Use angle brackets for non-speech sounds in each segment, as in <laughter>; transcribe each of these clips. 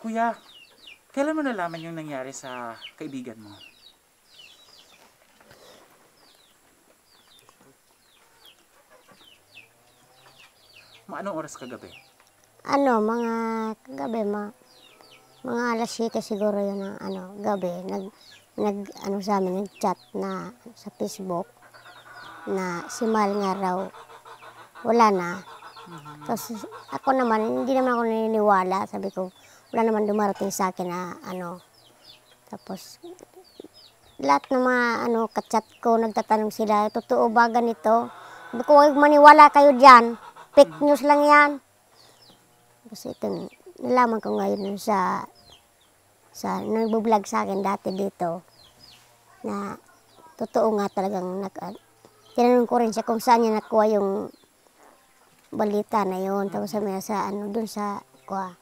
Kuya, kailan mo nalaman yung nangyari sa kaibigan mo? Anong oras kagabi? Ano, mga gabi, ma, mga alas 7 siguro yun ng ano, gabi. Nag, nag, ano sa amin, nag-chat na sa Facebook na si Mal nga raw wala na. Tapos ako naman, hindi naman ako naniniwala. Sabi ko, wala naman dumarating sa akin na ano. Tapos lahat ng mga ano, kachat ko, nagtatanong sila, totoo ba ganito? Huwag maniwala kayo dyan. Fake news lang yan. Kasi ito, nalaman ko ngayon sa sa nagbo-vlog sa akin dati dito na totoo nga talagang nag tinanong ko rin siya kung saan niya nakuha yung balita na yon tapos sabi niya sa ano dun sa kuha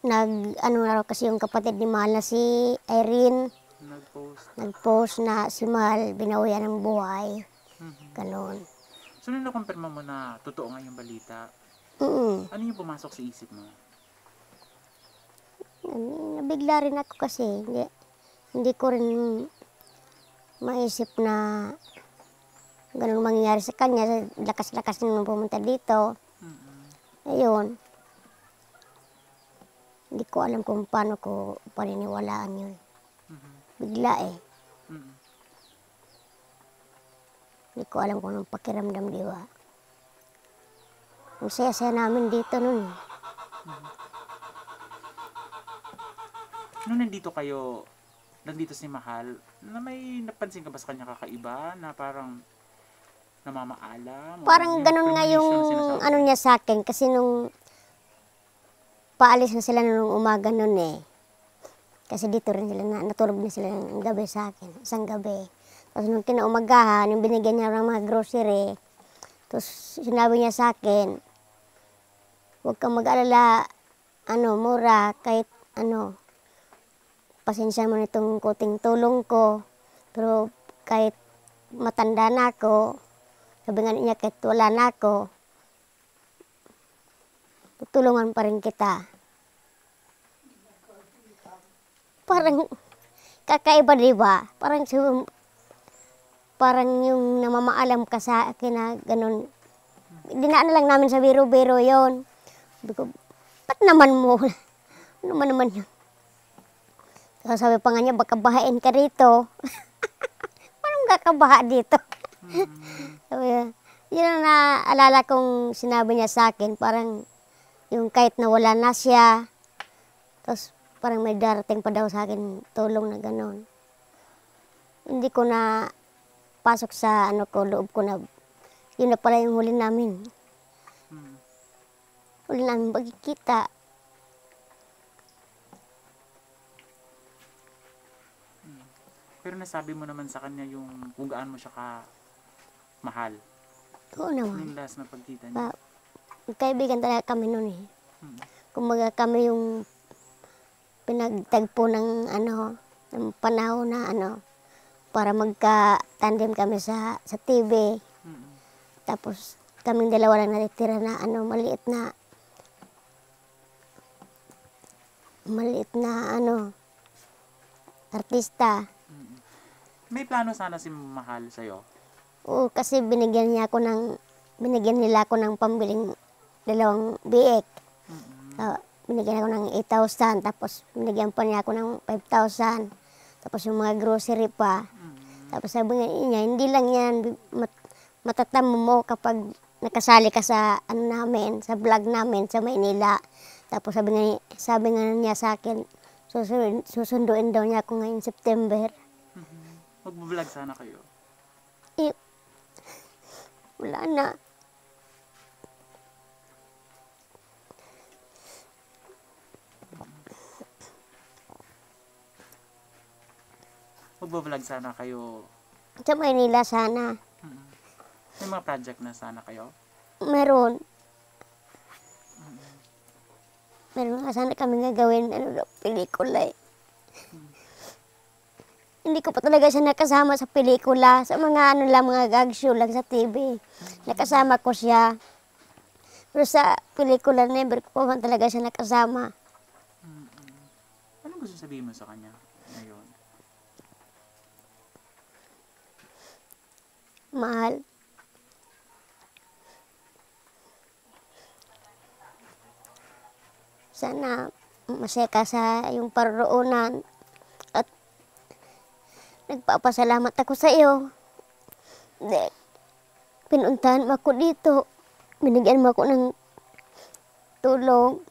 nag ano na raw kasi yung kapatid ni Mahal na si Irene Nag-post. nag-post na si Mahal binawian ng buhay Mhm. ganon So, nung nakumpirma mo na totoo nga yung balita, mm ano yung pumasok sa isip mo? nabigla rin ako kasi hindi, hindi ko rin maisip na ganun mangyayari sa kanya. Lakas-lakas nung pumunta dito. Mhm. Ayun. Hindi ko alam kung paano ko paniniwalaan yun. Mhm. Bigla eh. Mhm. Hindi ko alam kung anong pakiramdam, di ba? Ang saya-saya namin dito nun. eh. Nung nandito kayo, nandito si Mahal, na may napansin ka ba sa kanya kakaiba na parang namamaalam? Parang ganun nga yung ano niya sa akin kasi nung paalis na sila nung umaga nun eh. Kasi dito rin sila na natulog na sila ng gabi sa akin, isang gabi. Tapos nung kinaumagahan, yung binigyan niya ng mga grocery, tapos sinabi niya sa akin, huwag kang mag-alala, ano, mura, kahit ano, pasensya mo nitong kuting tulong ko, pero kahit matanda na ako, sabi nga niya, kahit wala na ako, tutulungan pa rin kita. Parang kakaiba, di ba? Parang, su- parang yung namamaalam ka sa akin na ganun. Dinaan lang namin sa biro-biro yon. Sabi ba't naman mo? <laughs> Ano man naman yun? Tapos sabi pa nga niya, baka bahain ka rito. <laughs> Parang kakabaha dito. <laughs> Sabi yun ang naalala kong sinabi niya sa akin, parang yung kahit na wala na siya, tapos parang may darating pa daw sa akin tulong na gano'n. Hindi ko na pasok sa ano ko, loob ko na, yun na pala yung huli namin. Huli namin magkikita. Pero nasabi mo naman sa kanya yung kung gaano mo siya ka mahal. Oo naman. Yung last na pagkita niya. Pa, kaibigan talaga kami noon eh. Mhm. Kumbaga kami yung pinagtagpo ng ano, ng panahon na ano, para magka-tandem kami sa, sa TV. Tapos kaming dalawa lang natitira na ano, maliit na maliit na ano, artista. May plano sana si Mahal sa'yo. Oo, kasi binigyan niya ako ng, binigyan nila ako ng pambiling dalawang biik. Mhm. So, binigyan ako ng 8,000, tapos binigyan pa niya ako ng 5,000. Tapos yung mga grocery pa. Tapos sabi niya, hindi lang yan mat, matatamo mo kapag nakasali ka sa ano namin, sa vlog namin sa Maynila. Tapos sabi nga, sabi nga niya sa akin, susunduin, susunduin daw niya ako ngayong September. Mhm. Mag-vlog sana kayo. Eh, wala na. Mag-vlog sana kayo. Sa Maynila sana. Mhm. May mga project na sana kayo. Meron. Meron nga sana kami gagawin ano, pelikula eh. Hindi ko pa talaga siya nakasama sa pelikula. Sa mga ano lang, mga gag show lang sa TV. Nakasama ko siya. Pero sa pelikula, never ko pa man talaga siya nakasama. gusto sabihin mo sa kanya ngayon? Mahal. Sana masaya ka sa iyong paroroonan at nagpapasalamat ako sa iyo. Pinuntahan mo ako dito. Binigyan mo ako ng tulong.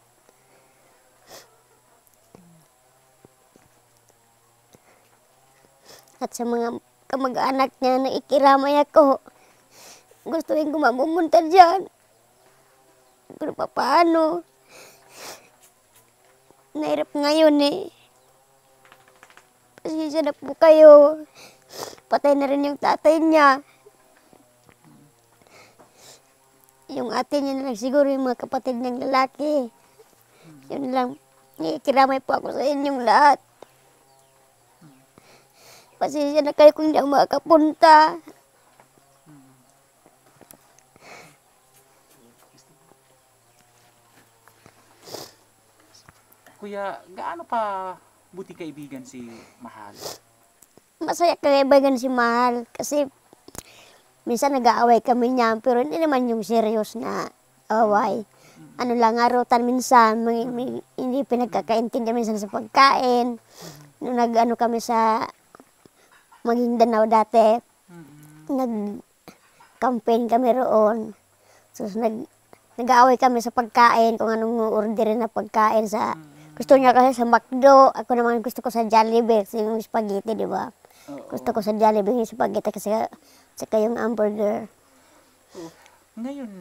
At sa mga kamag-anak niya na ikiramay ako. Gusto rin ko mamumunta dyan. Pero paano? Nahirap ngayon eh. Pasensya na po kayo. Patay na rin yung tatay niya. Yung ate niya na lang siguro yung mga kapatid niyang lalaki. Yun lang. Ikiramay po ako sa inyong lahat. Pasensya na kayo kung hindi ako makakapunta. Kuya, gaano pa buti kaibigan si Mahal? Masaya kaibigan si Mahal kasi minsan nag-aaway kami niya pero hindi naman yung serious na away. Ano lang, arutan minsan, may, may- hindi pinagkakaintindi minsan sa pagkain. Nung nag-ano kami sa Maguindanao dati, Mm-mm. nag-campaign kami roon. So, nag, nag-aaway kami sa pagkain, kung anong orderin na pagkain sa... Gusto niya kasi sa McDo, ako naman gusto ko sa Jollibee, kasi yung spaghetti, di ba? Oo. Gusto ko sa Jollibee yung spaghetti kasi saka yung hamburger. Ngayon,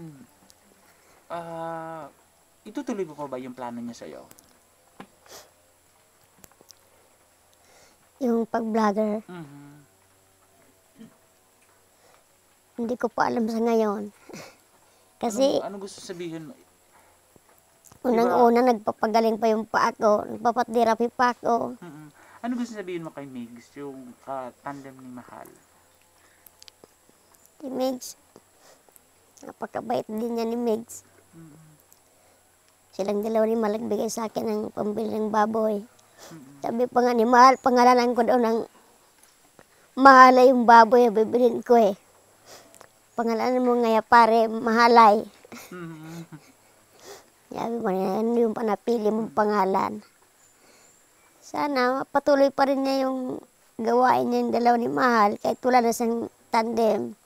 ah, itutuloy mo pa ba yung plano niya sa'yo? Yung pag-vlogger, Mhm. hindi ko pa alam sa ngayon. <laughs> Kasi ano, ano gusto sabihin unang-una nagpapagaling pa yung pa ako, nagpapatherapy pa ako. Mhm. Ano gusto sabihin mo kay Migs, yung ka-tandem ni Mahal? Si Migs, napakabait din niya ni Migs. Mhm. Silang dalawa ni Mal nagbigay sa akin ng pambili ng baboy. Sabi pa nga ni Mahal, pangalanan ko daw ng mahalay yung baboy na bibilin ko eh. Pangalanan mo nga pare, mahalay. Sabi mo ano yung panapili mong pangalan. Sana patuloy pa rin niya yung gawain niya yung dalawa ni Mahal kahit wala na siyang tandem.